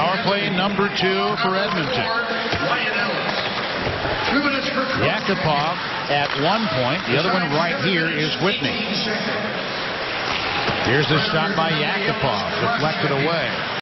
Power play number two for Edmonton. Yakupov at one point. The other one right here is Whitney. Here's a shot by Yakupov, deflected away.